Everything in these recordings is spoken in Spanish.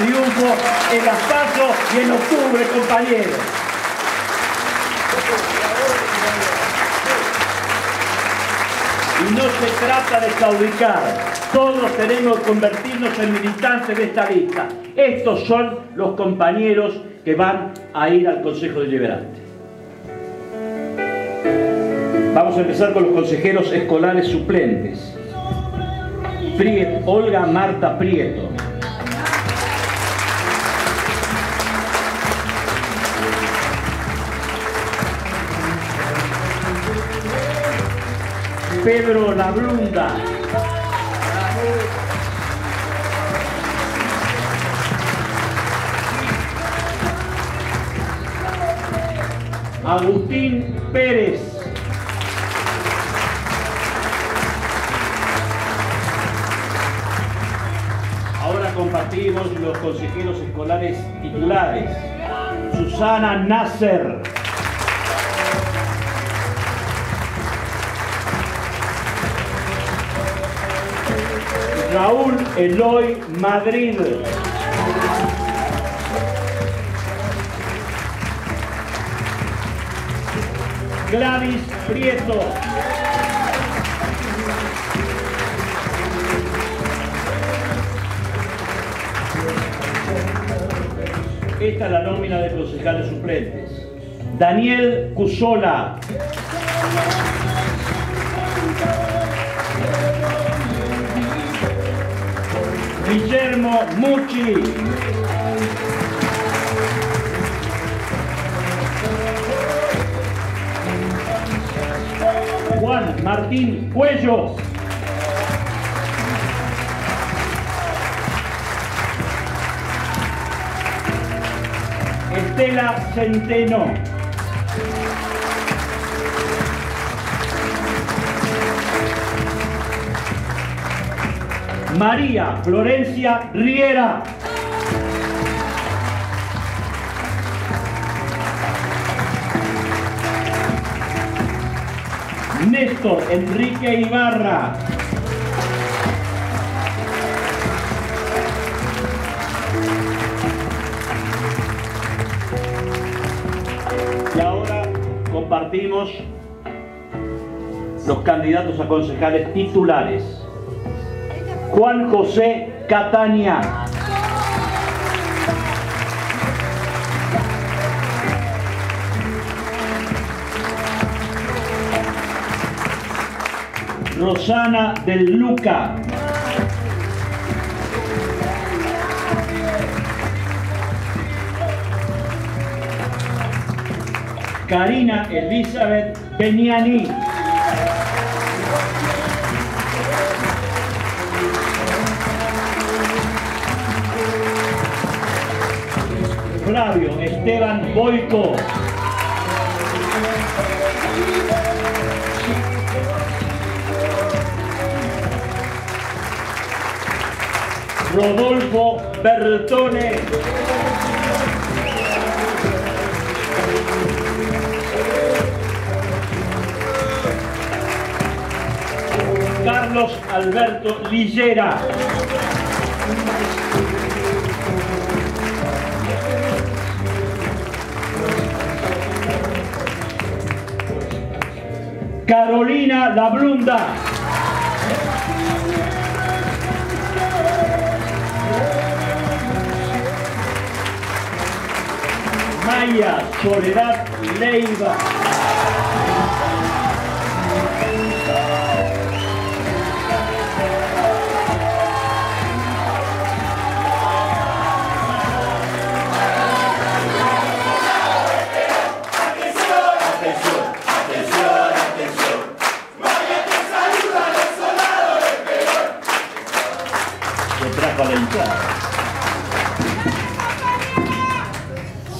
triunfo en las y en octubre, compañeros. Y no se trata de claudicar, todos tenemos que convertirnos en militantes de esta lista. Estos son los compañeros que van a ir al Consejo Deliberante. Vamos a empezar con los consejeros escolares suplentes. Olga Marta Prieto. Pedro Labrunda. Agustín Pérez. Ahora compartimos los consejeros escolares titulares. Susana Nasser. Raúl Eloy Madrid. Gladys Prieto. Esta es la nómina de concejales suplentes. Daniel Cusola. Guillermo Mucci. Juan Martín Cuello. Estela Centeno. María Florencia Riera. Néstor Enrique Ibarra. Y ahora compartimos los candidatos a concejales titulares. Juan José Catania. Rosana del Luca. Karina Elizabeth Beniani. Esteban Boico. Rodolfo Bertone. Carlos Alberto Lillera. Carolina Lablunda. Maya Soledad Leiva.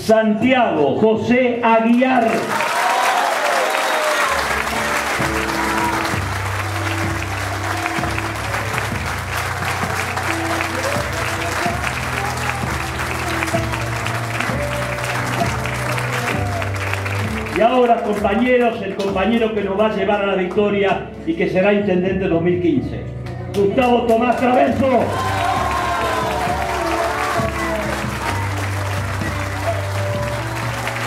Santiago José Aguiar. Y ahora, compañeros, el compañero que nos va a llevar a la victoria y que será intendente 2015. Gustavo Tomás Traverso.